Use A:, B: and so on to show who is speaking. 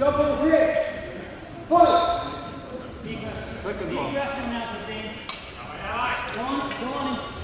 A: Double hit. Fight. Second ball. Deep breath and now, One, one.